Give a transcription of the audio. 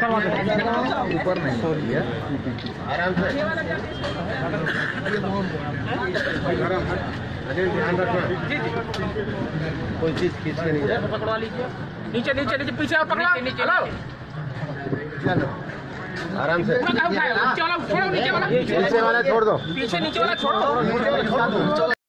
ऊपर नहीं सॉरी आराम से ध्यान रखना कोई चीज़ खींच नहीं पकड़वा लीजिए नीचे नीचे नीचे पीछे पकड़ो नीचे चलो। आराम से चलो उठाओ नीचे वाला नीचे वाला छोड़ दो पीछे नीचे वाला छोड़ो